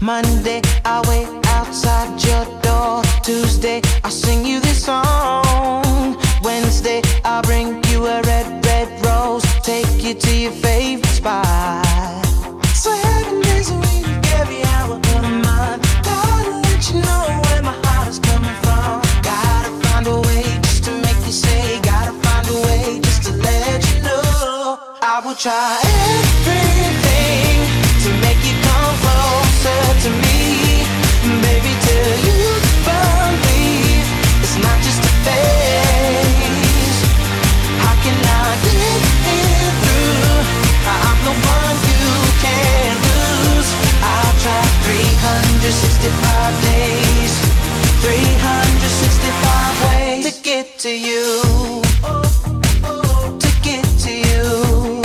Monday, I wait outside your door. Tuesday, I sing you this song. Wednesday, I bring you a red, red rose. Take you to your favorite spot. Seven days a week, every hour of the month. Gotta let you know where my heart is coming from. Gotta find a way just to make you say. Gotta find a way just to let you know. I will try everything to you. To get to you.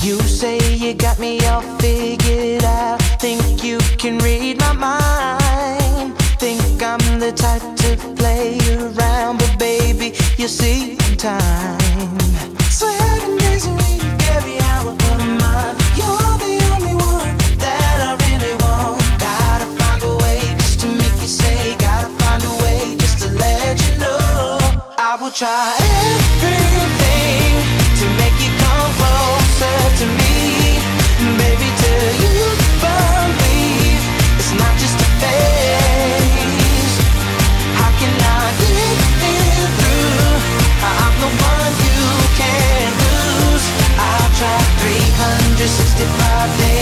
You say you got me all figured out. Think you can read my mind. Think I'm the type to play around, but baby, you see time. try everything to make you come closer to me, baby. Till you believe it's not just a phase. How can I get through? I'm the one you can't lose. I'll 365 days.